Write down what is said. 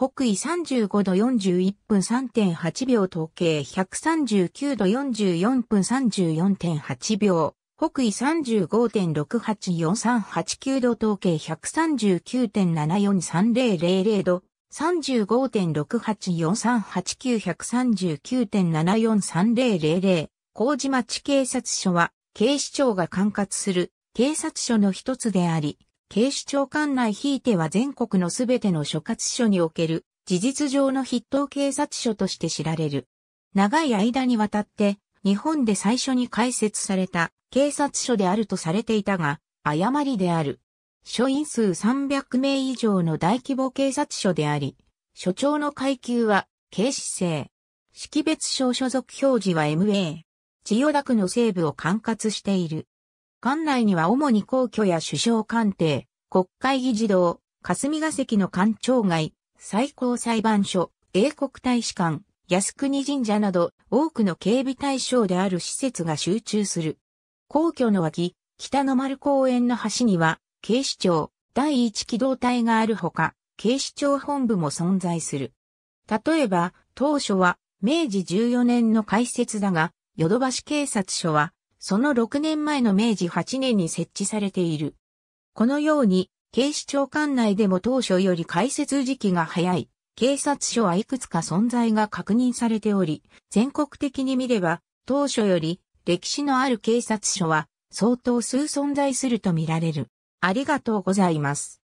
北緯35度41分3.8秒統計139度44分34.8秒。北緯35.684389度統計139.743000度。35.68438939.743000麹町警察署は警視庁が管轄する警察署の一つであり、警視庁管内ひいては全国のすべての所轄署における事実上の筆頭警察署として知られる。長い間にわたって日本で最初に開設された警察署であるとされていたが、誤りである。署員数300名以上の大規模警察署であり、署長の階級は警視正。識別証所属表示は MA。千代田区の西部を管轄している。館内には主に皇居や首相官邸、国会議事堂、霞が関の官庁街、最高裁判所、英国大使館、靖国神社など多くの警備対象である施設が集中する。皇居の脇、北の丸公園の端には、警視庁第一機動隊があるほか、警視庁本部も存在する。例えば、当初は明治14年の開設だが、ヨドバシ警察署はその6年前の明治8年に設置されている。このように、警視庁管内でも当初より開設時期が早い、警察署はいくつか存在が確認されており、全国的に見れば、当初より歴史のある警察署は相当数存在するとみられる。ありがとうございます。